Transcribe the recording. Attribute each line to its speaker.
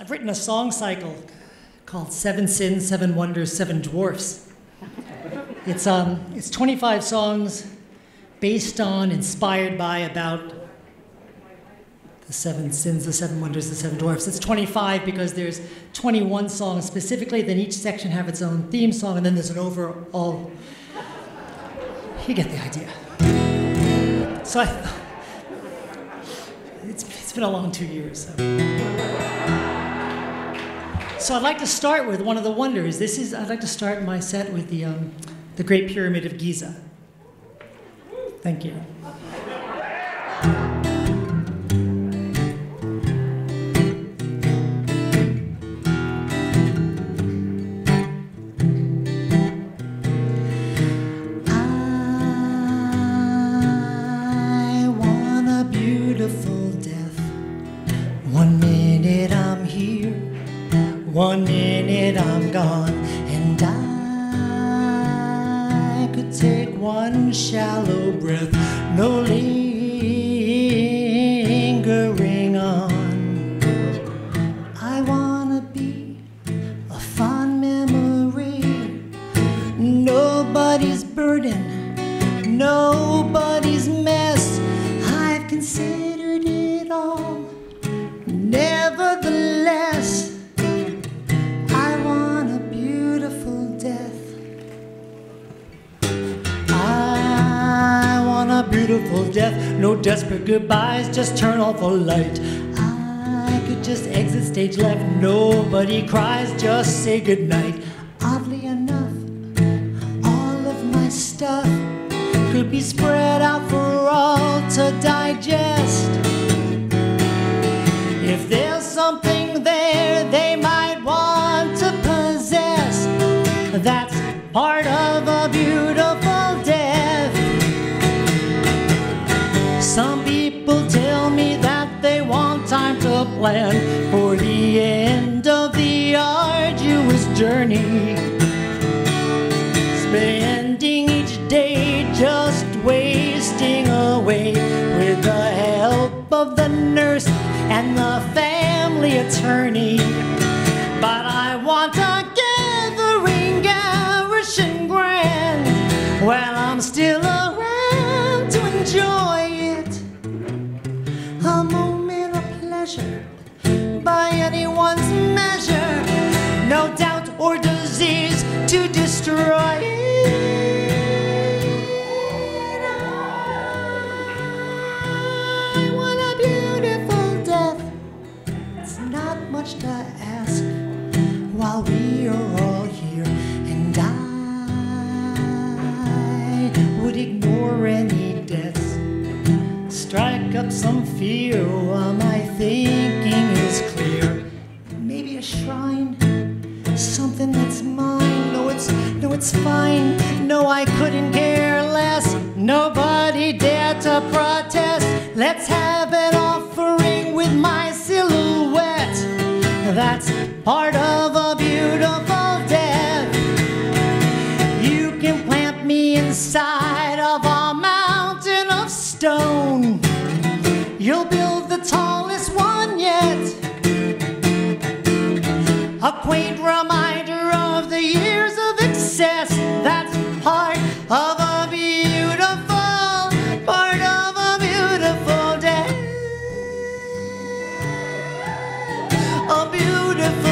Speaker 1: I've written a song cycle called Seven Sins, Seven Wonders, Seven Dwarfs. It's, um, it's 25 songs based on, inspired by, about the seven sins, the seven wonders, the seven dwarfs. It's 25 because there's 21 songs specifically, then each section have its own theme song, and then there's an overall. You get the idea. So I, it's, it's been a long two years. So. So I'd like to start with one of the wonders. This is I'd like to start my set with the um, the Great Pyramid of Giza. Thank you. One minute I'm gone, and I could take one shallow breath, no lingering on. I wanna be a fond memory, nobody's burden, nobody's mess. I've considered beautiful death. No desperate goodbyes, just turn off the light. I could just exit stage left. Nobody cries, just say goodnight. Oddly enough, all of my stuff could be spread out for all to digest. If there's something there they might want to possess, that's part of plan for the end of the arduous journey. Spending each day just wasting away with the help of the nurse and the family attorney. But I pleasure by anyone's measure, no doubt or disease to destroy it. I want a beautiful death. It's not much to ask while we are all here, some fear while my thinking is clear. Maybe a shrine, something that's mine. No, it's no, it's fine. No, I couldn't care less. Nobody dare to protest. Let's have an A quaint reminder of the years of excess. That's part of a beautiful, part of a beautiful day. A beautiful